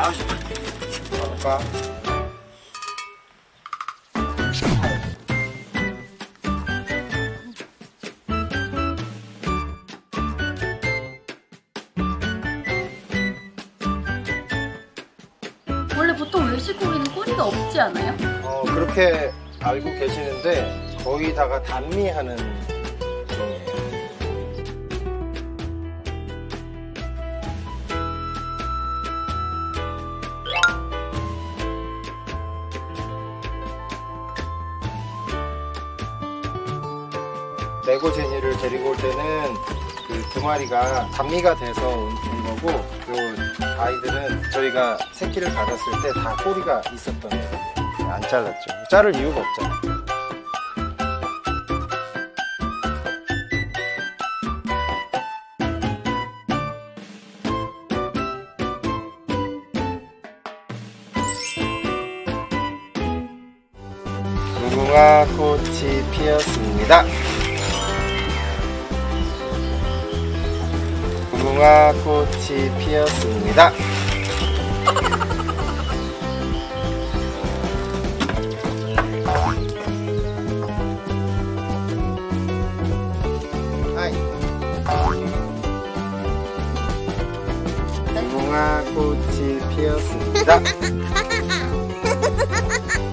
이 봐. 원래 보통 외식고기는 꼬리가 없지 않아요? 어, 그렇게 알고 계시는데 거의 다가 단미하는 레고제니를 데리고 올 때는 그 두 마리가 단미가 돼서 온 거고 그 아이들은 저희가 새끼를 가졌을 때 다 꼬리가 있었던 거예요. 안 잘랐죠. 자를 이유가 없잖아. 무궁화 꽃이 피었습니다. 무궁화 꽃이 피었습니다. 무궁화 꽃이 피었습니다.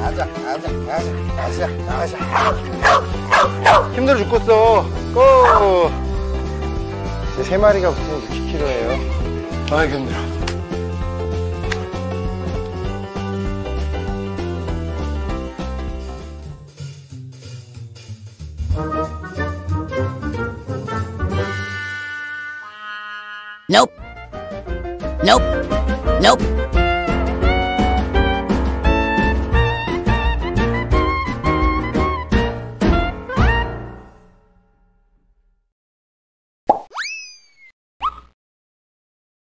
가자, 가자, 가자, 가자, 가자. 힘들어 죽겠어. 고! 이제 세 마리가 붙으면 60kg예요. 아이 힘들어. Nope. Nope. Nope.